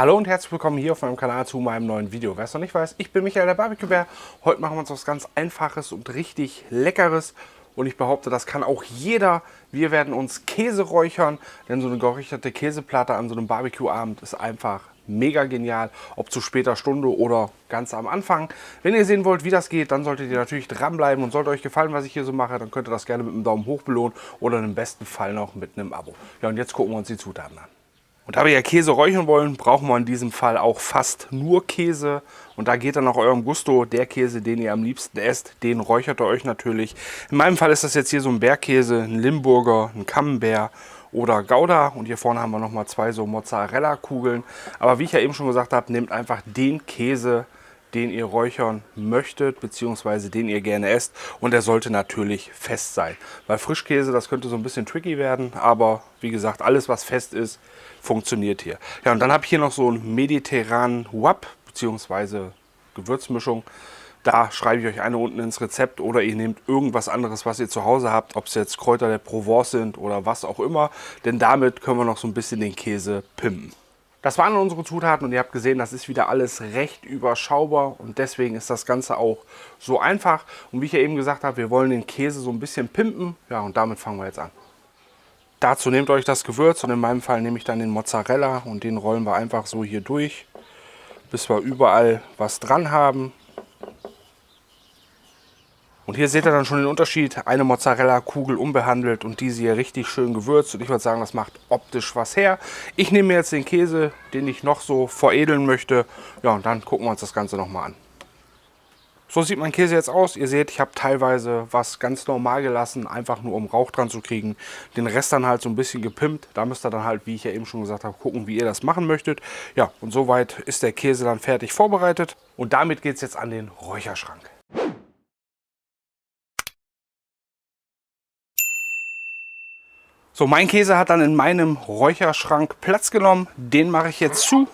Hallo und herzlich willkommen hier auf meinem Kanal zu meinem neuen Video. Wer es noch nicht weiß, ich bin Michael, der Barbecue-Bär. Heute machen wir uns was ganz Einfaches und richtig Leckeres. Und ich behaupte, das kann auch jeder. Wir werden uns Käse räuchern, denn so eine geräucherte Käseplatte an so einem Barbecue-Abend ist einfach mega genial, ob zu später Stunde oder ganz am Anfang. Wenn ihr sehen wollt, wie das geht, dann solltet ihr natürlich dranbleiben und sollte euch gefallen, was ich hier so mache, dann könnt ihr das gerne mit einem Daumen hoch belohnen oder im besten Fall noch mit einem Abo. Ja, und jetzt gucken wir uns die Zutaten an. Und da wir ja Käse räuchern wollen, brauchen wir in diesem Fall auch fast nur Käse. Und da geht dann nach eurem Gusto der Käse, den ihr am liebsten esst, den räuchert ihr euch natürlich. In meinem Fall ist das jetzt hier so ein Bergkäse, ein Limburger, ein Camembert oder Gouda. Und hier vorne haben wir nochmal zwei so Mozzarella-Kugeln. Aber wie ich ja eben schon gesagt habe, nehmt einfach den Käse, den ihr räuchern möchtet, beziehungsweise den ihr gerne esst. Und der sollte natürlich fest sein. Weil Frischkäse, das könnte so ein bisschen tricky werden. Aber wie gesagt, alles was fest ist, funktioniert hier. Ja, und dann habe ich hier noch so einen mediterranen Wap, beziehungsweise Gewürzmischung. Da schreibe ich euch eine unten ins Rezept oder ihr nehmt irgendwas anderes, was ihr zu Hause habt, ob es jetzt Kräuter der Provence sind oder was auch immer, denn damit können wir noch so ein bisschen den Käse pimpen. Das waren unsere Zutaten und ihr habt gesehen, das ist wieder alles recht überschaubar und deswegen ist das Ganze auch so einfach. Und wie ich ja eben gesagt habe, wir wollen den Käse so ein bisschen pimpen. Ja, und damit fangen wir jetzt an. Dazu nehmt euch das Gewürz und in meinem Fall nehme ich dann den Mozzarella und den rollen wir einfach so hier durch, bis wir überall was dran haben. Und hier seht ihr dann schon den Unterschied. Eine Mozzarella-Kugel unbehandelt und diese hier richtig schön gewürzt. Und ich würde sagen, das macht optisch was her. Ich nehme jetzt den Käse, den ich noch so veredeln möchte. Ja, und dann gucken wir uns das Ganze nochmal an. So sieht mein Käse jetzt aus. Ihr seht, ich habe teilweise was ganz normal gelassen, einfach nur um Rauch dran zu kriegen. Den Rest dann halt so ein bisschen gepimpt. Da müsst ihr dann halt, wie ich ja eben schon gesagt habe, gucken, wie ihr das machen möchtet. Ja, und soweit ist der Käse dann fertig vorbereitet. Und damit geht es jetzt an den Räucherschrank. So, mein Käse hat dann in meinem Räucherschrank Platz genommen. Den mache ich jetzt zu.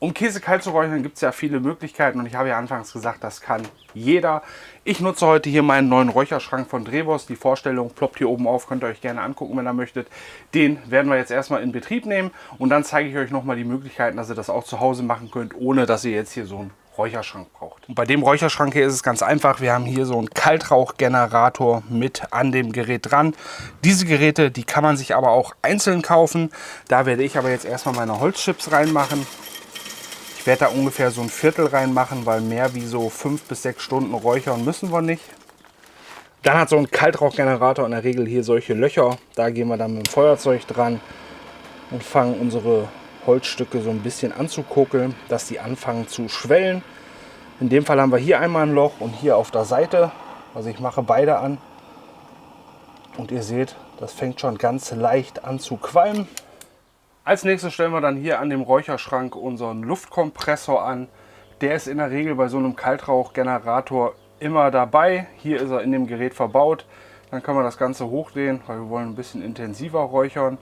Um Käse kalt zu räuchern gibt es ja viele Möglichkeiten und ich habe ja anfangs gesagt, das kann jeder. Ich nutze heute hier meinen neuen Räucherschrank von Drevos. Die Vorstellung ploppt hier oben auf, könnt ihr euch gerne angucken, wenn ihr möchtet. Den werden wir jetzt erstmal in Betrieb nehmen und dann zeige ich euch nochmal die Möglichkeiten, dass ihr das auch zu Hause machen könnt, ohne dass ihr jetzt hier so einen Räucherschrank braucht. Und bei dem Räucherschrank hier ist es ganz einfach. Wir haben hier so einen Kaltrauchgenerator mit an dem Gerät dran. Diese Geräte, die kann man sich aber auch einzeln kaufen. Da werde ich aber jetzt erstmal meine Holzchips reinmachen. Ich werde da ungefähr so ein Viertel reinmachen, weil mehr wie so fünf bis sechs Stunden räuchern müssen wir nicht. Dann hat so ein Kaltrauchgenerator in der Regel hier solche Löcher. Da gehen wir dann mit dem Feuerzeug dran und fangen unsere Holzstücke so ein bisschen anzukokeln, dass die anfangen zu schwellen. In dem Fall haben wir hier einmal ein Loch und hier auf der Seite. Also ich mache beide an. Und ihr seht, das fängt schon ganz leicht an zu qualmen. Als nächstes stellen wir dann hier an dem Räucherschrank unseren Luftkompressor an. Der ist in der Regel bei so einem Kaltrauchgenerator immer dabei. Hier ist er in dem Gerät verbaut. Dann können wir das Ganze hochdrehen, weil wir wollen ein bisschen intensiver räuchern.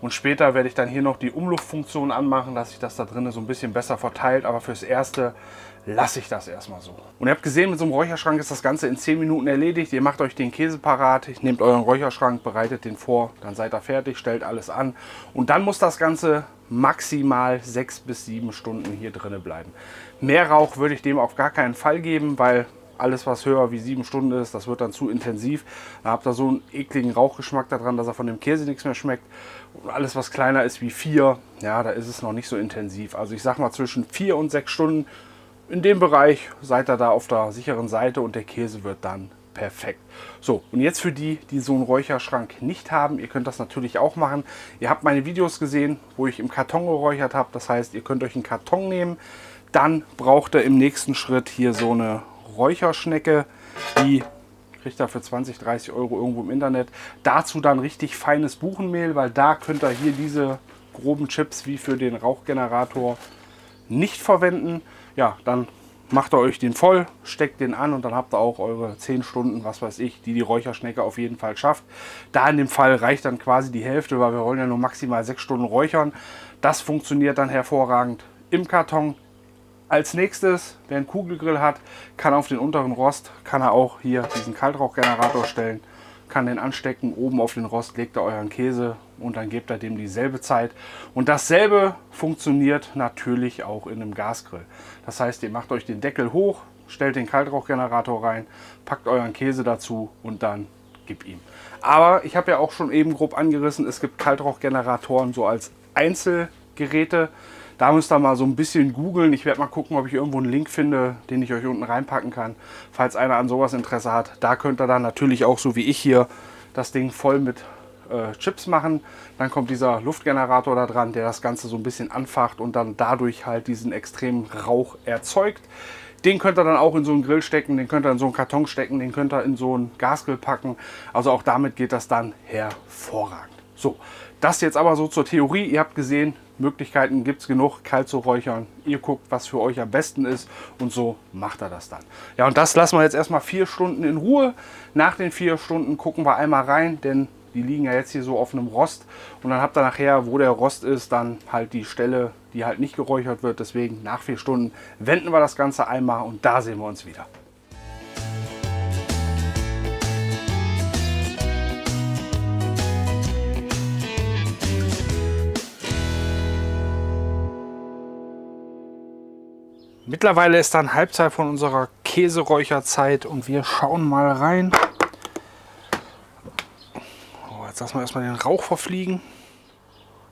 Und später werde ich dann hier noch die Umluftfunktion anmachen, dass sich das da drinnen so ein bisschen besser verteilt. Aber fürs Erste lasse ich das erstmal so. Und ihr habt gesehen, mit so einem Räucherschrank ist das Ganze in 10 Minuten erledigt. Ihr macht euch den Käse parat, nehmt euren Räucherschrank, bereitet den vor, dann seid ihr fertig, stellt alles an. Und dann muss das Ganze maximal 6 bis 7 Stunden hier drinnen bleiben. Mehr Rauch würde ich dem auf gar keinen Fall geben, weil alles was höher wie 7 Stunden ist, das wird dann zu intensiv. Da habt ihr so einen ekligen Rauchgeschmack daran, dass er von dem Käse nichts mehr schmeckt. Und alles was kleiner ist wie 4, ja, da ist es noch nicht so intensiv. Also ich sag mal zwischen 4 und 6 Stunden in dem Bereich seid ihr da auf der sicheren Seite und der Käse wird dann perfekt. So, und jetzt für die, die so einen Räucherschrank nicht haben, ihr könnt das natürlich auch machen. Ihr habt meine Videos gesehen, wo ich im Karton geräuchert habe. Das heißt, ihr könnt euch einen Karton nehmen. Dann braucht ihr im nächsten Schritt hier so eine Räucherschnecke. Die kriegt ihr für 20, 30 Euro irgendwo im Internet. Dazu dann richtig feines Buchenmehl, weil da könnt ihr hier diese groben Chips wie für den Rauchgenerator nicht verwenden ja, dann macht ihr euch den voll, steckt den an und dann habt ihr auch eure 10 Stunden, was weiß ich, die die Räucherschnecke auf jeden Fall schafft. Da in dem Fall reicht dann quasi die Hälfte, weil wir wollen ja nur maximal 6 Stunden räuchern. Das funktioniert dann hervorragend im Karton. Als nächstes, wer einen Kugelgrill hat, kann auf den unteren Rost, kann er auch hier diesen Kaltrauchgenerator stellen. kann den anstecken, oben auf den Rost legt ihr euren Käse und dann gebt ihr dem dieselbe Zeit. Und dasselbe funktioniert natürlich auch in einem Gasgrill. Das heißt, ihr macht euch den Deckel hoch, stellt den Kaltrauchgenerator rein, packt euren Käse dazu und dann gib ihm. Aber ich habe ja auch schon eben grob angerissen, es gibt Kaltrauchgeneratoren so als Einzelgeräte. Da müsst ihr mal so ein bisschen googeln. Ich werde mal gucken, ob ich irgendwo einen Link finde, den ich euch unten reinpacken kann. Falls einer an sowas Interesse hat, da könnt ihr dann natürlich auch so wie ich hier das Ding voll mit äh, Chips machen. Dann kommt dieser Luftgenerator da dran, der das Ganze so ein bisschen anfacht und dann dadurch halt diesen extremen Rauch erzeugt. Den könnt ihr dann auch in so einen Grill stecken, den könnt ihr in so einen Karton stecken, den könnt ihr in so einen Gasgrill packen. Also auch damit geht das dann hervorragend. So, das jetzt aber so zur Theorie. Ihr habt gesehen, Möglichkeiten gibt es genug, kalt zu räuchern. Ihr guckt, was für euch am besten ist und so macht er das dann. Ja, und das lassen wir jetzt erstmal vier Stunden in Ruhe. Nach den vier Stunden gucken wir einmal rein, denn die liegen ja jetzt hier so auf einem Rost. Und dann habt ihr nachher, wo der Rost ist, dann halt die Stelle, die halt nicht geräuchert wird. Deswegen nach vier Stunden wenden wir das Ganze einmal und da sehen wir uns wieder. Mittlerweile ist dann Halbzeit von unserer Käseräucherzeit und wir schauen mal rein. Oh, jetzt lassen wir erstmal den Rauch verfliegen.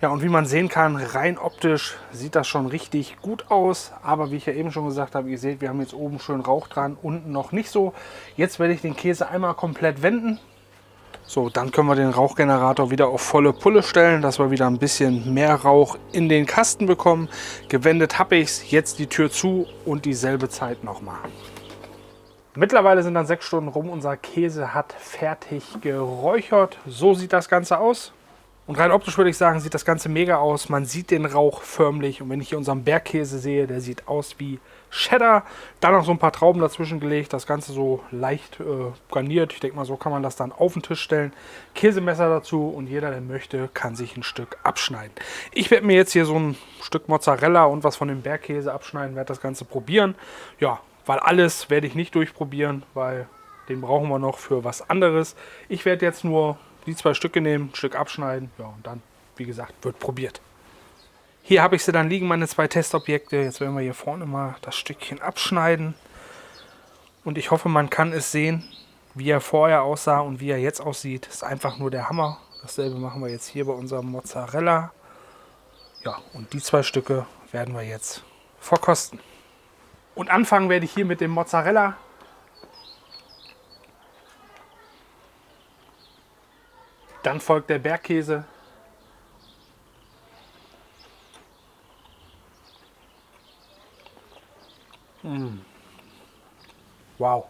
Ja, und wie man sehen kann, rein optisch sieht das schon richtig gut aus. Aber wie ich ja eben schon gesagt habe, ihr seht, wir haben jetzt oben schön Rauch dran, unten noch nicht so. Jetzt werde ich den Käse einmal komplett wenden so, dann können wir den Rauchgenerator wieder auf volle Pulle stellen, dass wir wieder ein bisschen mehr Rauch in den Kasten bekommen. Gewendet habe ich es, jetzt die Tür zu und dieselbe Zeit nochmal. Mittlerweile sind dann sechs Stunden rum, unser Käse hat fertig geräuchert. So sieht das Ganze aus. Und rein optisch würde ich sagen, sieht das Ganze mega aus. Man sieht den Rauch förmlich. Und wenn ich hier unseren Bergkäse sehe, der sieht aus wie Cheddar. Dann noch so ein paar Trauben dazwischen gelegt. Das Ganze so leicht äh, garniert. Ich denke mal, so kann man das dann auf den Tisch stellen. Käsemesser dazu und jeder, der möchte, kann sich ein Stück abschneiden. Ich werde mir jetzt hier so ein Stück Mozzarella und was von dem Bergkäse abschneiden. Werde das Ganze probieren. Ja, weil alles werde ich nicht durchprobieren, weil den brauchen wir noch für was anderes. Ich werde jetzt nur die zwei Stücke nehmen, ein Stück abschneiden, ja, und dann, wie gesagt, wird probiert. Hier habe ich sie dann liegen, meine zwei Testobjekte. Jetzt werden wir hier vorne mal das Stückchen abschneiden. Und ich hoffe, man kann es sehen, wie er vorher aussah und wie er jetzt aussieht. Ist einfach nur der Hammer. Dasselbe machen wir jetzt hier bei unserem Mozzarella. Ja, und die zwei Stücke werden wir jetzt verkosten. Und anfangen werde ich hier mit dem Mozzarella. Dann folgt der Bergkäse. Mmh. Wow.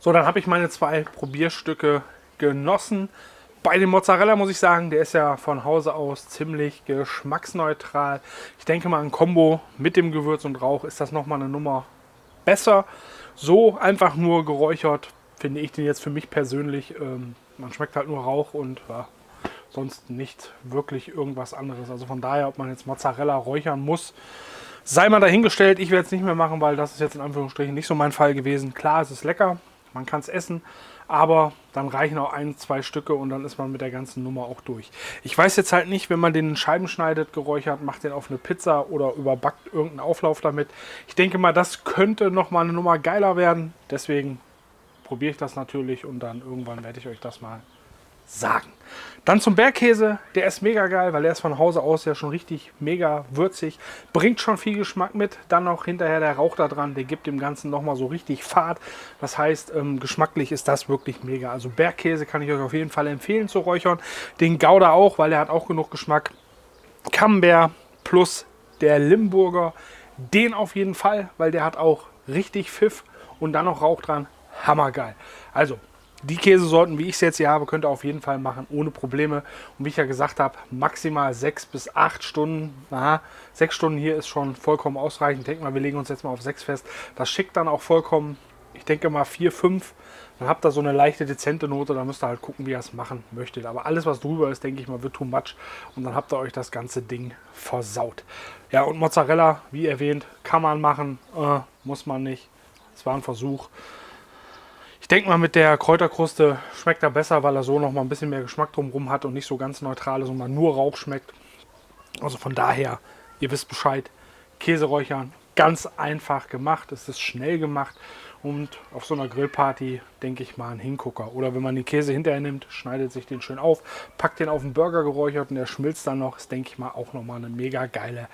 So, dann habe ich meine zwei Probierstücke genossen. Bei dem Mozzarella muss ich sagen, der ist ja von Hause aus ziemlich geschmacksneutral. Ich denke mal, ein Kombo mit dem Gewürz und Rauch ist das nochmal eine Nummer besser. So einfach nur geräuchert finde ich den jetzt für mich persönlich ähm, man schmeckt halt nur Rauch und ja, sonst nicht wirklich irgendwas anderes. Also von daher, ob man jetzt Mozzarella räuchern muss, sei mal dahingestellt. Ich werde es nicht mehr machen, weil das ist jetzt in Anführungsstrichen nicht so mein Fall gewesen. Klar, es ist lecker, man kann es essen, aber dann reichen auch ein, zwei Stücke und dann ist man mit der ganzen Nummer auch durch. Ich weiß jetzt halt nicht, wenn man den Scheiben schneidet, geräuchert, macht den auf eine Pizza oder überbackt irgendeinen Auflauf damit. Ich denke mal, das könnte nochmal eine Nummer geiler werden. Deswegen probiere ich das natürlich und dann irgendwann werde ich euch das mal sagen. Dann zum Bergkäse, der ist mega geil, weil der ist von Hause aus ja schon richtig mega würzig, bringt schon viel Geschmack mit. Dann noch hinterher der Rauch da dran, der gibt dem Ganzen nochmal so richtig Fahrt. Das heißt, ähm, geschmacklich ist das wirklich mega. Also Bergkäse kann ich euch auf jeden Fall empfehlen zu räuchern. Den Gouda auch, weil der hat auch genug Geschmack. Camembert plus der Limburger, den auf jeden Fall, weil der hat auch richtig Pfiff und dann noch Rauch dran hammergeil. Also, die Käsesorten, wie ich es jetzt hier habe, könnt ihr auf jeden Fall machen, ohne Probleme. Und wie ich ja gesagt habe, maximal sechs bis acht Stunden. Aha, sechs Stunden hier ist schon vollkommen ausreichend. Ich denke mal, wir legen uns jetzt mal auf sechs fest. Das schickt dann auch vollkommen, ich denke mal vier, fünf. Dann habt ihr so eine leichte, dezente Note. Da müsst ihr halt gucken, wie ihr es machen möchtet. Aber alles, was drüber ist, denke ich mal, wird too much. Und dann habt ihr euch das ganze Ding versaut. Ja, und Mozzarella, wie erwähnt, kann man machen, äh, muss man nicht. Es war ein Versuch denke mal, mit der Kräuterkruste schmeckt er besser, weil er so noch mal ein bisschen mehr Geschmack drumherum hat und nicht so ganz neutral ist und man nur Rauch schmeckt. Also von daher, ihr wisst Bescheid, Käseräuchern, ganz einfach gemacht. Es ist schnell gemacht und auf so einer Grillparty, denke ich mal, ein Hingucker. Oder wenn man den Käse hinterher nimmt, schneidet sich den schön auf, packt den auf den Burger geräuchert und der schmilzt dann noch. Ist, denke ich mal, auch nochmal eine mega geile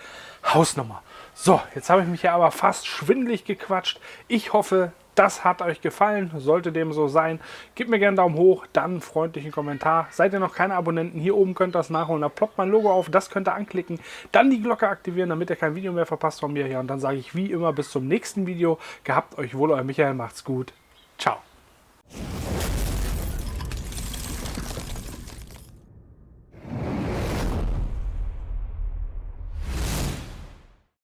Hausnummer. So, jetzt habe ich mich ja aber fast schwindlig gequatscht. Ich hoffe, das hat euch gefallen, sollte dem so sein. Gebt mir gerne einen Daumen hoch, dann einen freundlichen Kommentar. Seid ihr noch keine Abonnenten, hier oben könnt ihr das nachholen. Da ploppt mein Logo auf, das könnt ihr anklicken. Dann die Glocke aktivieren, damit ihr kein Video mehr verpasst von mir. Ja, und dann sage ich wie immer bis zum nächsten Video. Gehabt euch wohl, euer Michael, macht's gut. Ciao.